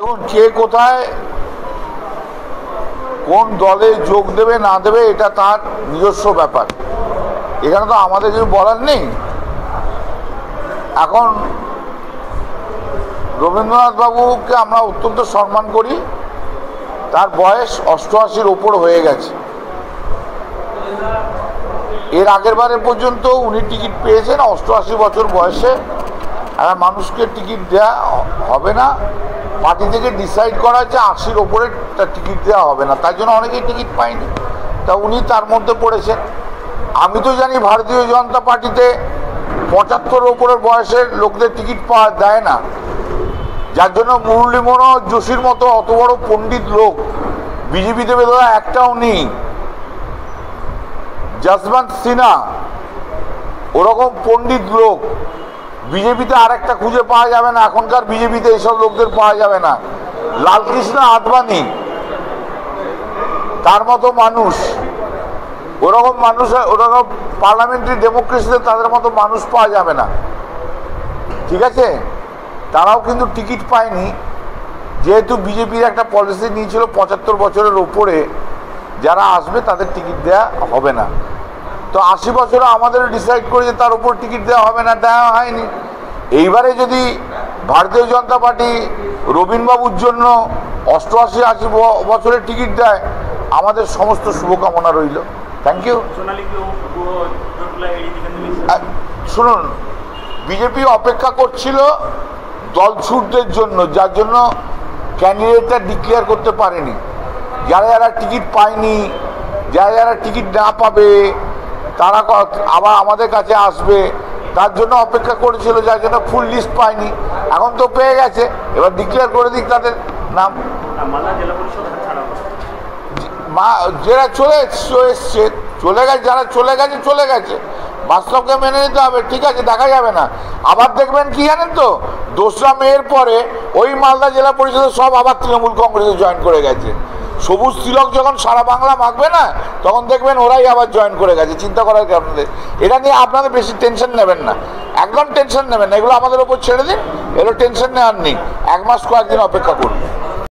দেখুন, কে কোথায়, কোন দলে যোগ দেবে, না দেবে, এটা তার নিজস্ব ব্যাপার। এখানে তো আমাদের কিছু বলার নেই। এখন রবীন্দ্রনাথ বাবুকে আমরা অত্যন্ত সম্মান করি। তার বয়স অষ্টআশির ওপর হয়ে গেছে। এর আগের বারে পর্যন্ত উনি টিকিট পেয়েছেন, অষ্টআশি বছর বয়সে। আর মানুষকে টিকিট দেওয়া হবে না। পার্টি থেকে ডিসাইড করা হচ্ছে আশির ওপরে টিকিট দেওয়া হবে না। তার জন্য অনেকেই টিকিট পায়নি। তা উনি তার মধ্যে পড়েছেন। আমি তো জানি ভারতীয় জনতা পার্টিতে পঁচাত্তর ওপরের বয়সের লোকদের টিকিট পাওয়া দেয় না। যার জন্য মুরলী মনোহর যোশীর মতো অত বড় পণ্ডিত লোক, বিজেপিতে বেদনা একটাও নেই। যশবন্ত সিনহা, ওরকম পণ্ডিত লোক বিজেপিতে আরেকটা খুঁজে পাওয়া যাবে না, এখনকার বিজেপিতে এইসব লোকদের পাওয়া যাবে না। লালকৃষ্ণ আদবানি, তার মতো মানুষ, ওরকম মানুষ, ওরকম পার্লামেন্টারি ডেমোক্রেসিতে তাদের মতো মানুষ পাওয়া যাবে না। ঠিক আছে? তারাও কিন্তু টিকিট পায়নি। যেহেতু বিজেপির একটা পলিসি নিয়েছিল পঁচাত্তর বছরের ওপরে, যারা আসবে তাদের টিকিট দেওয়া হবে না। তো আশি বছরে আমাদের ডিসাইড করে যে তার উপর টিকিট দেওয়া হবে না দেওয়া হয়নি। এইবারে যদি ভারতীয় জনতা পার্টি রবীনবাবুর জন্য অষ্টআশি আশি বছরের টিকিট দেয় আমাদের সমস্ত শুভকামনা রইল। থ্যাংক ইউ শুনুন বিজেপি অপেক্ষা করছিল দলছুটদের জন্য যার জন্য ক্যান্ডিডেটটা ডিক্লেয়ার করতে পারেনি। যারা যারা টিকিট পায়নি যারা যারা টিকিট না পাবে তারা আবার আমাদের কাছে আসবে। তার জন্য অপেক্ষা করেছিল, যার জন্য ফুল লিস্ট পায়নি। এখন তো পেয়ে গেছে। এবার ডিক্লেয়ার করে দিক তাদের নাম। মা, যারা চলে এসছে- চলে গেছে, যারা চলে গেছে চলে গেছে। বাস্তবকে মেনে নিতে হবে, ঠিক আছে, দেখা যাবে না। আবার দেখবেন কি জানেন তো? দোসরা মেয়ের পরে ওই মালদা জেলা পরিষদে সব আবার তৃণমূল কংগ্রেসে জয়েন করে গেছে। সবুজ তিলক যখন সারা বাংলা মাখবে না, তখন দেখবেন ওরাই আবার জয়েন করে গেছে। চিন্তা করার কি আপনাদের? এটা নিয়ে আপনাদের বেশি টেনশন নেবেন না। একদম টেনশন নেবেন না। এগুলো আমাদের ওপর ছেড়ে দিন। এগুলো টেনশন নেওয়ার নেই। এক মাস কয়েকদিন অপেক্ষা করুন।